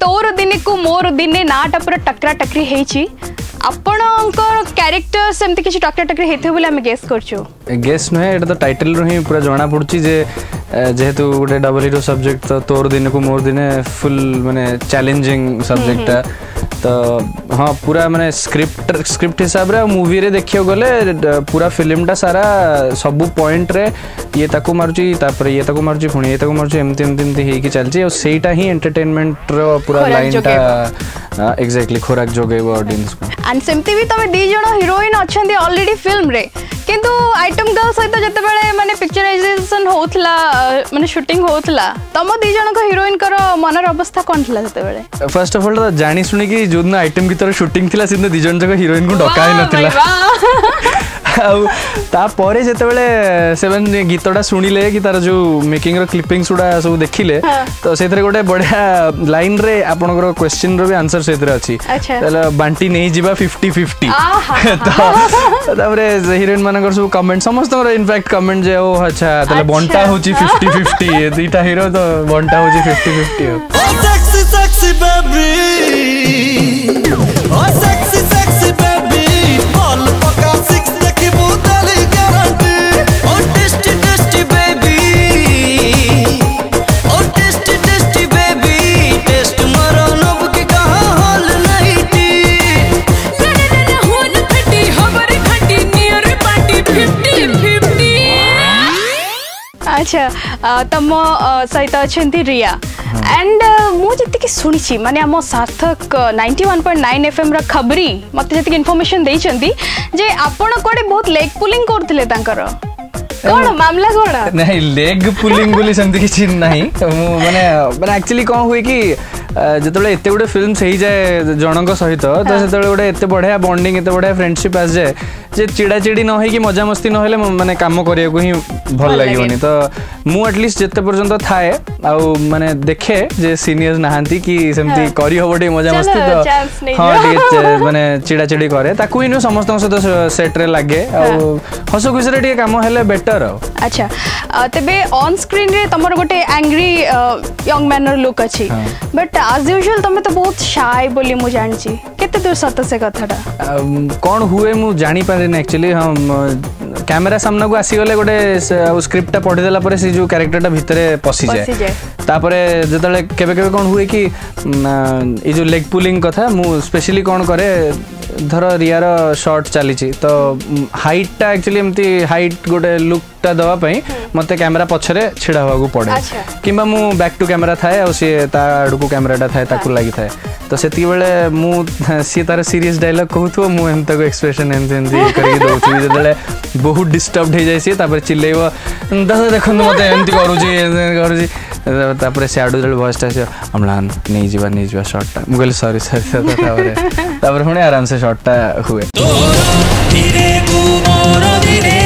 तोर दिने को मोर दिने नाटपर टकरा टकरी होती क्यारेक्टर से तो टाइटल गोटे डबल हिरो सब्जेक्ट तो तोर दिन को मोर दिन फुल मानने चैलेंजिंग सब्जेक्टा तो हाँ पूरा मैंने स्क्रिप्ट स्क्रिप्ट हिसाब से मुवि देखा गले पूरा फिल्मटा सारा सब पॉइंट रे ये मार्चर ये मार्च पुणी ये मार्च एमती चलती सही एंटरटेनमेंट रुरा लाइन टा एक्जाक्टली खोराक जगे अडियस को ଆଣ୍ଡ ସେମିତି ବି ତମେ ଦୁଇ ଜଣ ହିରୋଇନ୍ ଅଛନ୍ତି ଅଲରେଡ଼ି ଫିଲ୍ମରେ କିନ୍ତୁ ଆଇଟମ୍ ଗର୍ଲ ସହିତ ଯେତେବେଳେ ମାନେ ପିକ୍ଚରାଇଜେସନ୍ ହେଉଥିଲା ମାନେ ସୁଟିଂ ହେଉଥିଲା ତମ ଦୁଇ ଜଣଙ୍କ ହିରୋଇନ୍ଙ୍କର ମନର ଅବସ୍ଥା କ'ଣ ଥିଲା ସେତେବେଳେ ଫାର୍ଷ୍ଟ ଅଫ୍ ଅଲ୍ ଜାଣି ଶୁଣିକି ଯେଉଁଦିନ ଆଇଟମ୍ ଗୀତର ସୁଟିଂ ଥିଲା ସେଦିନ ଦୁଇ ଜଣ ଯାକ ହିରୋଇନ୍କୁ ଡକା ହେଇନଥିଲା ଆଉ ତାପରେ ଯେତେବେଳେ ସେମାନେ ଗୀତଟା ଶୁଣିଲେ କି ତାର ଯୋଉ ମେକିଂର କ୍ଲିପିଂସ ଗୁଡ଼ା ସବୁ ଦେଖିଲେ ତ ସେଥିରେ ଗୋଟେ ବଢିଆ ଲାଇନରେ ଆପଣଙ୍କର କ୍ୱେଶ୍ଚିନ୍ର ବି ଆନ୍ସର ସେଥିରେ ଅଛି ତାହେଲେ ବାଣ୍ଟି ନେଇଯିବା ଫିଫ୍ଟି ଫିଫ୍ଟି ତ ତାପରେ ହିରୋଇନ୍ ମାନଙ୍କର ସବୁ କମେଣ୍ଟ ସମସ୍ତଙ୍କର ଇନଫ୍ୟାକ୍ଟ କମେଣ୍ଟ ଯେ ଓ ଆଚ୍ଛା ତାହେଲେ ବଣ୍ଟା ହେଉଛି ଫିଫ୍ଟି ଫିଫ୍ଟି ଦୁଇଟା ହିରୋ ତ ବଣ୍ଟା ହେଉଛି ଫିଫ୍ଟି ଫିଫ୍ଟି ଆଉ ଆଚ୍ଛା ତମ ସହିତ ଅଛନ୍ତି ରିୟା ଆଣ୍ଡ ମୁଁ ଯେତିକି ଶୁଣିଛି ମାନେ ଆମ Sarthak ninety one point nine F M র খবরি মতো যেতিকি ইনফরমেশন দিয়েছেন যে আপন কুয়াড়ে বহুত লেগ পুলিং କଣ ମାମଲା କଣ ନାଇଁ ଲେଗ୍ ପୁଲିଂ ବୋଲି ସେମିତି କିଛି ନାହିଁ ମୁଁ ମାନେ ମାନେ ଆକ୍ଚୁଆଲି କଣ ହୁଏ କି ଯେତେବେଳେ ଏତେ ଗୋଟେ ଫିଲ୍ମ ହେଇଯାଏ ଜଣଙ୍କ ସହିତ ତ ସେତେବେଳେ ଗୋଟେ ଏତେ ବଢ଼ିଆ ବଣ୍ଡିଂ ଏତେ ବଢ଼ିଆ ଫ୍ରେଣ୍ଡସିପ୍ ଆସିଯାଏ ଯେ ଚିଡ଼ାଚିଡ଼ି ନ ହେଇକି ମଜାମସ୍ତି ନହେଲେ ମାନେ କାମ କରିବାକୁ ହିଁ ଭଲ ଲାଗିବନି ତ ମୁଁ ଆଟଲିଷ୍ଟ ଯେତେ ପର୍ଯ୍ୟନ୍ତ ଥାଏ ଆଉ ମାନେ ଦେଖେ ଯେ ସିନିୟର ନାହାନ୍ତି କି ସେମିତି କରିହବ ଟିକେ ମଜାମସ୍ତି ତ ହଁ ଟିକେ ମାନେ ଚିଡ଼ାଚିଡ଼ି କରେ ତାକୁ ହିଁ ନୁହେଁ ସମସ୍ତଙ୍କ ସହିତ ସେଟ୍ରେ ଲାଗେ ଆଉ ହସ ଖୁସିରେ ଟିକେ କାମ ହେଲେ ବେଟର एक्टर अच्छा तेरे ऑन स्क्रीन रे तुम गोटे एंग्री यंग मैनर लुक अच्छी बट आज यूजुअल तुम तो बहुत शाय बोली मु जानची केते दूर सत से कथाटा कौन हुए मु जानी पारे ना एक्चुअली କ୍ୟାମେରା ସାମ୍ନାକୁ ଆସିଗଲେ ଗୋଟେ ସ୍କ୍ରିପ୍ଟଟା ପଢ଼ିଦେଲା ପରେ ସେ ଯେଉଁ କ୍ୟାରେକ୍ଟରଟା ଭିତରେ ପଶିଯାଏ ତାପରେ ଯେତେବେଳେ କେବେ କେବେ କ'ଣ ହୁଏ କି ଏଇ ଯେଉଁ ଲେଗ୍ ପୁଲିଂ କଥା ମୁଁ ସ୍ପେଶିଆଲି କ'ଣ କରେ धर रियार सर्ट चली तो हाइटा एक्चुअली एमती हाइट गोटे लुकटा देवाई मत कैमेरा पचर ढड़ा हुआ पड़े कि बैक टू कैमेरा थाए आड़ कैमेराटा थाए लगी था तो से बड़े मु सी तार सीरीयस डायलग कहूँ मुझे एक्सप्रेस एमती करके जो बहुत डिस्टर्ब हो जाए सीता चिल्लेब दादा देखते मतलब एमती करूँगी सियाड़ जो भयसटा आस अम्लान नहीं जावा नहीं जावा सर्टा मुझे कहली सरी सरी पुणी आराम से सर्टा हुए